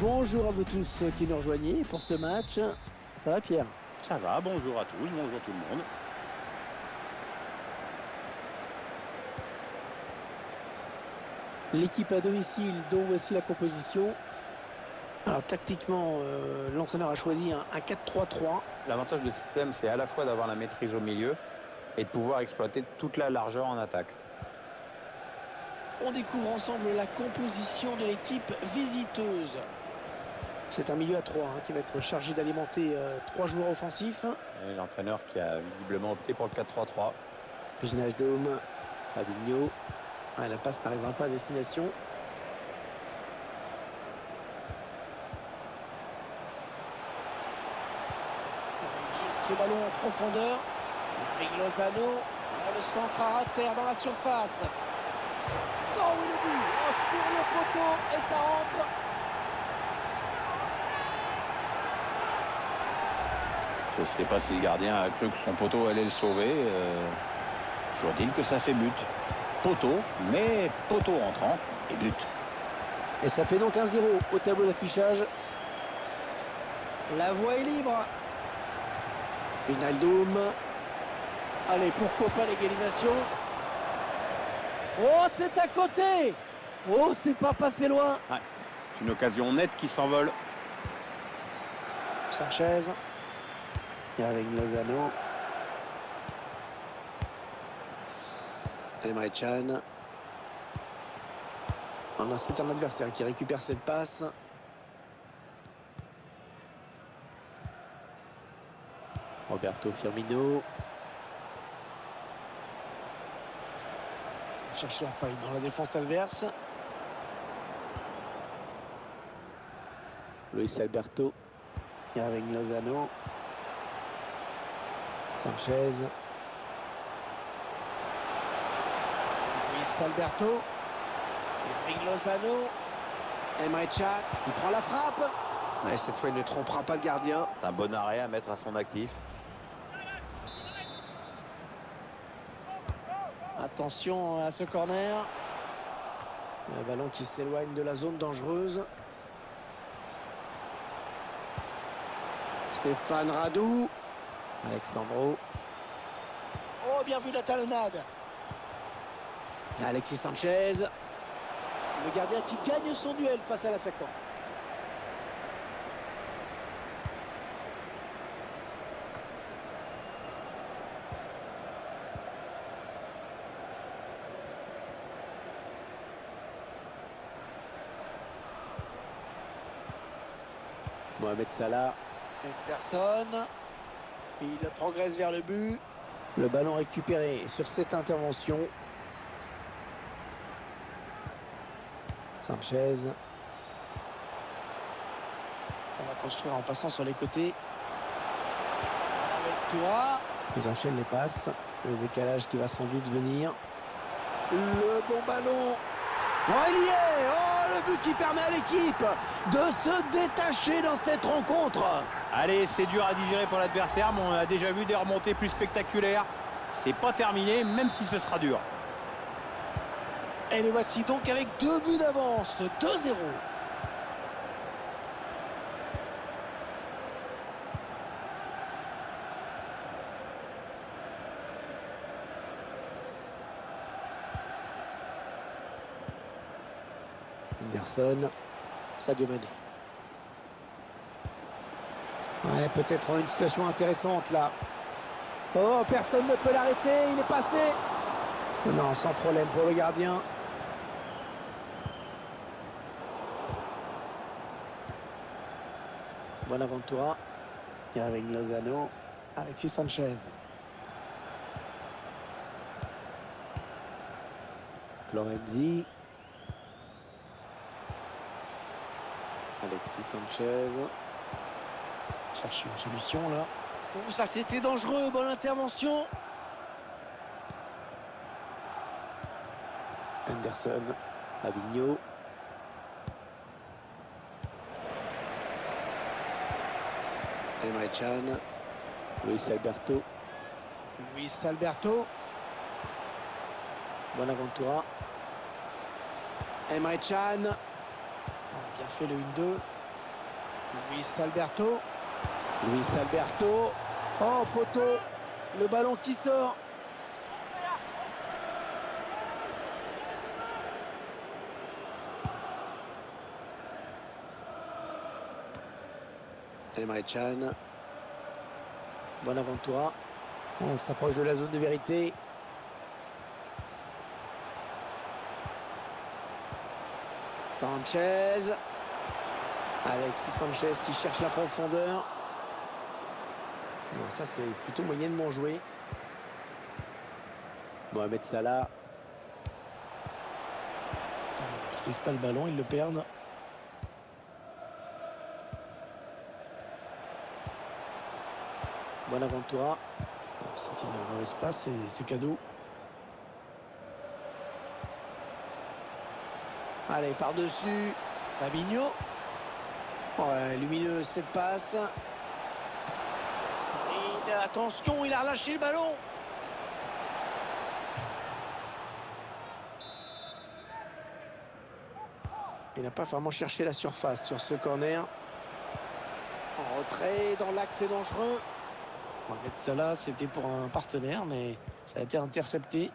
Bonjour à vous tous qui nous rejoignez pour ce match. Ça va Pierre? Ça va, bonjour à tous, bonjour tout le monde. L'équipe à domicile dont voici la composition. Alors tactiquement, euh, l'entraîneur a choisi un, un 4-3-3. L'avantage du système, c'est à la fois d'avoir la maîtrise au milieu et de pouvoir exploiter toute la largeur en attaque. On découvre ensemble la composition de l'équipe visiteuse. C'est un milieu à 3 qui va être chargé d'alimenter euh, trois joueurs offensifs. Et L'entraîneur qui a visiblement opté pour le 4-3-3. Pusinage d'homme, Fabinho. Ah, la passe n'arrivera pas à destination. Ce ballon en profondeur. Avec Lozano. Là, le centre à terre dans la surface. Oh oui le but Oh, Sur le poteau et ça rentre. Je ne sais pas si le gardien a cru que son poteau allait le sauver. Euh, toujours dit que ça fait but. Poteau, mais poteau entrant et but. Et ça fait donc 1-0 au tableau d'affichage. La voie est libre. Vinaldoom. Allez, pourquoi pas l'égalisation? Oh, c'est à côté Oh, c'est pas passé loin Ouais, c'est une occasion nette qui s'envole. Sanchez. Avec Lozano. Emre Can. Ah non, C'est un adversaire qui récupère cette passe. Roberto Firmino. On cherche la faille dans la défense adverse. Luis Alberto. Et avec Lozano. Sanchez. Luis Alberto. Avec Lozano. Emre Can. Il prend la frappe. Ouais, cette fois, il ne trompera pas le gardien. C'est un bon arrêt à mettre à son actif. Attention à ce corner. Le ballon qui s'éloigne de la zone dangereuse. Stéphane Radou. Alexandro. Oh, bien vu la talonnade. Alexis Sanchez. Le gardien qui gagne son duel face à l'attaquant. Mohamed Salah. Personne. Il progresse vers le but. Le ballon récupéré sur cette intervention. Sanchez. On va construire en passant sur les côtés. Avec toi. Ils enchaînent les passes. Le décalage qui va sans doute venir. Le bon ballon. Oh, il y est Oh, le but qui permet à l'équipe de se détacher dans cette rencontre. Allez, c'est dur à digérer pour l'adversaire, mais on a déjà vu des remontées plus spectaculaires. C'est pas terminé, même si ce sera dur. Et les voici donc avec deux buts d'avance, 2-0. Anderson, Sadio Mané. Ouais, peut-être une situation intéressante là. Oh, personne ne peut l'arrêter, il est passé. Non, sans problème pour le gardien. Bonaventura. Et avec Lozano, Alexis Sanchez. Florenzi. Alexis Sanchez. Cherche une solution là. Oh, ça c'était dangereux, bonne intervention. Anderson, Avigno. Emre Can. Luis Alberto. Luis Alberto. Bonaventura. Emre Can. Bien fait le 1-2. Luis Alberto. Luis Alberto. Oh, poteau. Le ballon qui sort. Emre Can. Bonaventura. On s'approche de la zone de vérité. Sanchez. Alexis Sanchez qui cherche la profondeur. Ça c'est plutôt moyennement joué. Mohamed Salah. Il ne maîtrise pas le ballon, ils le perdent. Bonaventura. C'est une mauvaise passe et c'est cadeau. Allez, par-dessus. Fabinho. Ouais, lumineux cette passe. Attention, il a relâché le ballon. Il n'a pas vraiment cherché la surface sur ce corner. En retrait, dans l'axe, dangereux. Mohamed Salah, c'était pour un partenaire, mais ça a été intercepté.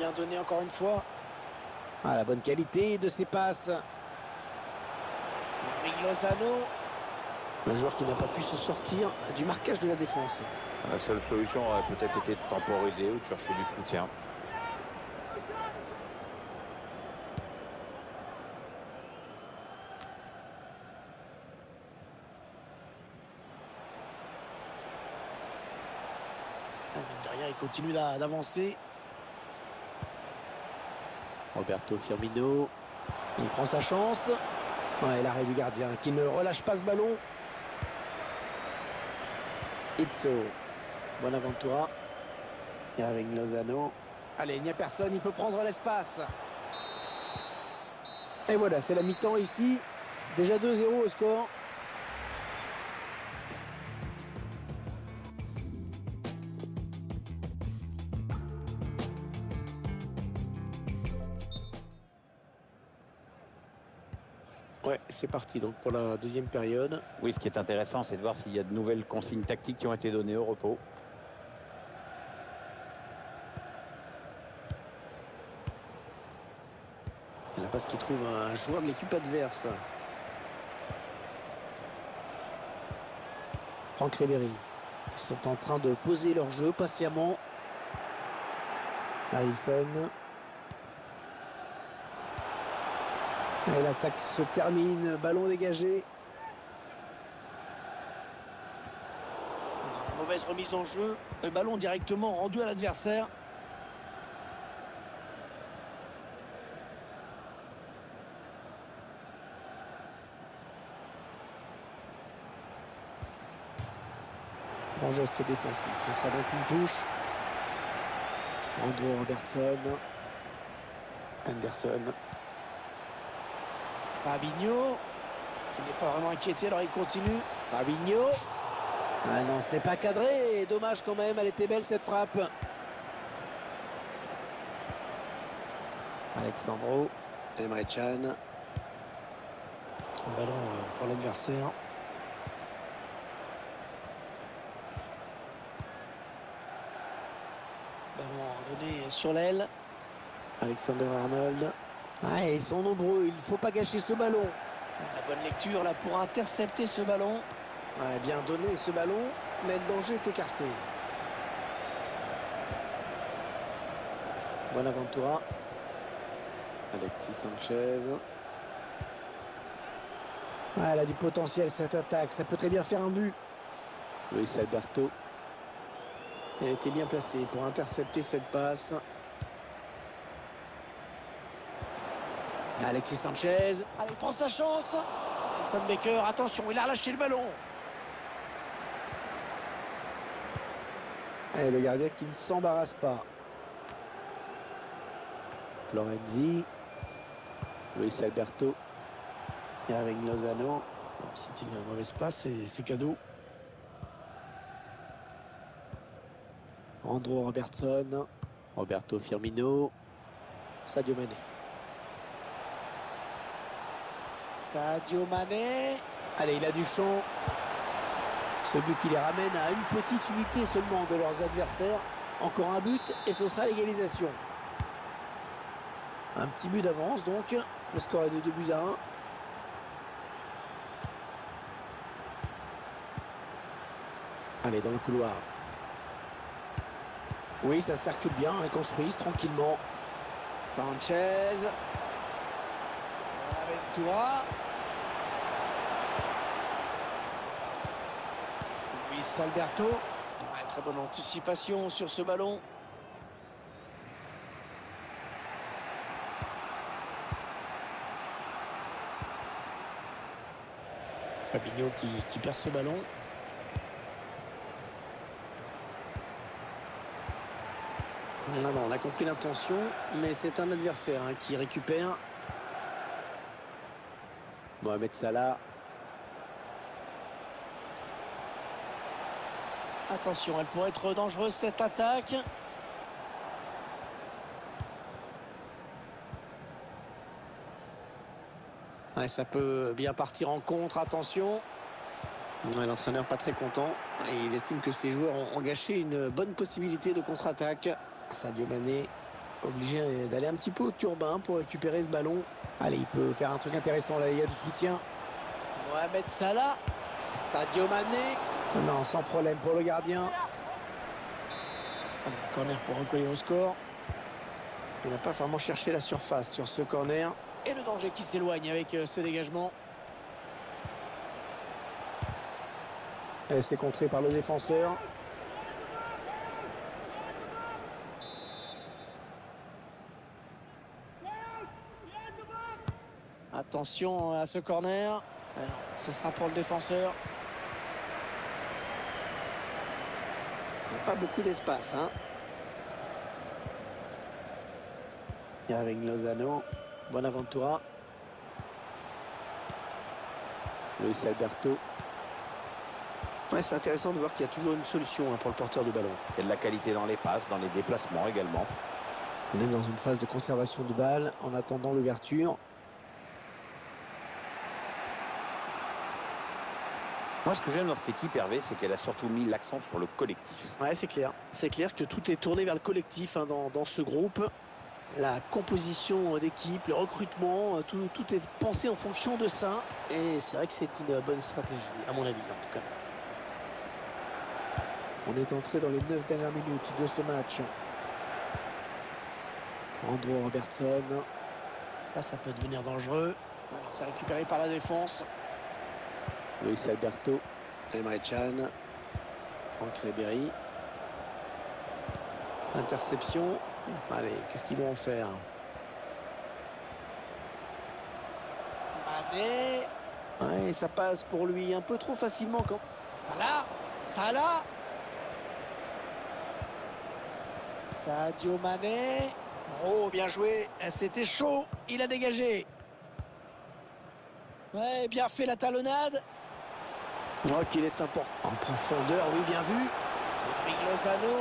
Bien donné encore une fois. Ah, la bonne qualité de ses passes. Lozano. Un joueur qui n'a pas pu se sortir du marquage de la défense. La seule solution aurait peut-être été de temporiser ou de chercher du soutien. Derrière, il continue d'avancer. Roberto Firmino. Il prend sa chance. Ouais, l'arrêt du gardien qui ne relâche pas ce ballon. Itzo. Bonaventura. Et avec Lozano. Allez, il n'y a personne, il peut prendre l'espace. Et voilà, c'est la mi-temps ici. Déjà 2-0 au score. Ouais, c'est parti donc pour la deuxième période. Oui, ce qui est intéressant, c'est de voir s'il y a de nouvelles consignes tactiques qui ont été données au repos. La passe qui trouve un joueur de l'équipe adverse. Franck Ribéry. Ils sont en train de poser leur jeu patiemment. Allison. Et l'attaque se termine, ballon dégagé. Mauvaise remise en jeu, le ballon directement rendu à l'adversaire. Bon geste défensif, ce sera donc une touche. Andrew Robertson. Anderson. Fabinho. Il n'est pas vraiment inquiété, alors il continue. Fabinho. Ah non, ce n'est pas cadré. Dommage quand même, elle était belle cette frappe. Alexandro. Emre Can. Ballon euh, pour l'adversaire. Ballon donné sur l'aile. Alexander Arnold. Ouais, ils sont nombreux, il ne faut pas gâcher ce ballon. La bonne lecture là pour intercepter ce ballon. Bien donné ce ballon, mais le danger est écarté. Bonaventura. Alexis Sanchez. Ouais, elle a du potentiel cette attaque, ça peut très bien faire un but. Luis Alberto. Elle était bien placée pour intercepter cette passe. Alexis Sanchez. Allez, il prend sa chance. Alison Baker, attention, il a relâché le ballon. Et le gardien qui ne s'embarrasse pas. Florenzi. Luis Alberto. Et avec Lozano. C'est une mauvaise passe et c'est cadeau. Andrew Robertson. Roberto Firmino. Sadio Mané. Sadio Mané. Allez, il a du champ. Ce but qui les ramène à une petite unité seulement de leurs adversaires. Encore un but et ce sera l'égalisation. Un petit but d'avance donc. Le score est de 2 buts à 1. Allez, dans le couloir. Oui, ça circule bien, ils construisent tranquillement. Sanchez. Aventura. Luis Alberto. Très bonne anticipation sur ce ballon. Fabinho qui, qui perd ce ballon. Non, non, on a compris l'intention, mais c'est un adversaire hein, qui récupère. Mohamed Salah. Attention, elle pourrait être dangereuse cette attaque. Ouais, ça peut bien partir en contre, attention. Ouais, L'entraîneur pas très content. Et il estime que ses joueurs ont, ont gâché une bonne possibilité de contre-attaque. Sadio Mané obligé d'aller un petit peu au turbin pour récupérer ce ballon. Allez, il peut faire un truc intéressant là, il y a du soutien. Mohamed Salah, Sadio Mané. Non, sans problème pour le gardien. Corner pour recoller au score. Il n'a pas vraiment cherché la surface sur ce corner. Et le danger qui s'éloigne avec euh, ce dégagement. Et c'est contré par le défenseur. Attention à ce corner. Alors, ce sera pour le défenseur. Il n'y a pas beaucoup d'espace. Hein. Et avec Lozano, Bonaventura. Luis Alberto. Ouais, c'est intéressant de voir qu'il y a toujours une solution hein, pour le porteur du ballon. Il y a de la qualité dans les passes, dans les déplacements également. On est dans une phase de conservation de balle en attendant l'ouverture. Moi, ce que j'aime dans cette équipe, Hervé, c'est qu'elle a surtout mis l'accent sur le collectif. Ouais, c'est clair. C'est clair que tout est tourné vers le collectif hein, dans, dans, ce groupe. La composition d'équipe, le recrutement, euh, tout, tout, est pensé en fonction de ça. Et c'est vrai que c'est une bonne stratégie, à mon avis, en tout cas. On est entré dans les 9 dernières minutes de ce match. Andrew Robertson. Ça, ça peut devenir dangereux. C'est récupéré par la défense. Luis Alberto, Emre Can, Franck Ribéry. Interception. Allez, qu'est-ce qu'ils vont en faire? Mané. Ouais, ça passe pour lui un peu trop facilement. Quand... Salah Salah Sadio Mané. Oh, bien joué. C'était chaud. Il a dégagé. Ouais, bien fait la talonnade. Oh, qu'il est important. En profondeur, oui, bien vu. Eric Lozano.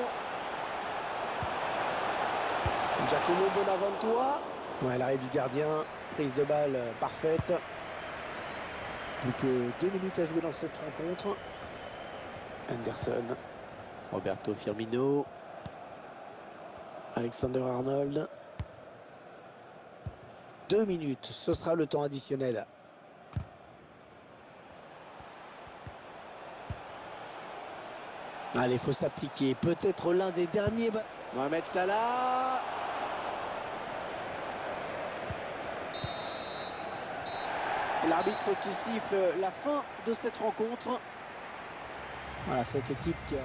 Giacomo Bonaventura. Ouais, l'arrêt du gardien. Prise de balle euh, parfaite. Plus que deux minutes à jouer dans cette rencontre. Anderson. Roberto Firmino. Alexander Arnold. Deux minutes, ce sera le temps additionnel. Allez, il faut s'appliquer. Peut-être l'un des derniers. Mohamed Salah. L'arbitre qui siffle la fin de cette rencontre. Voilà, cette équipe qui a...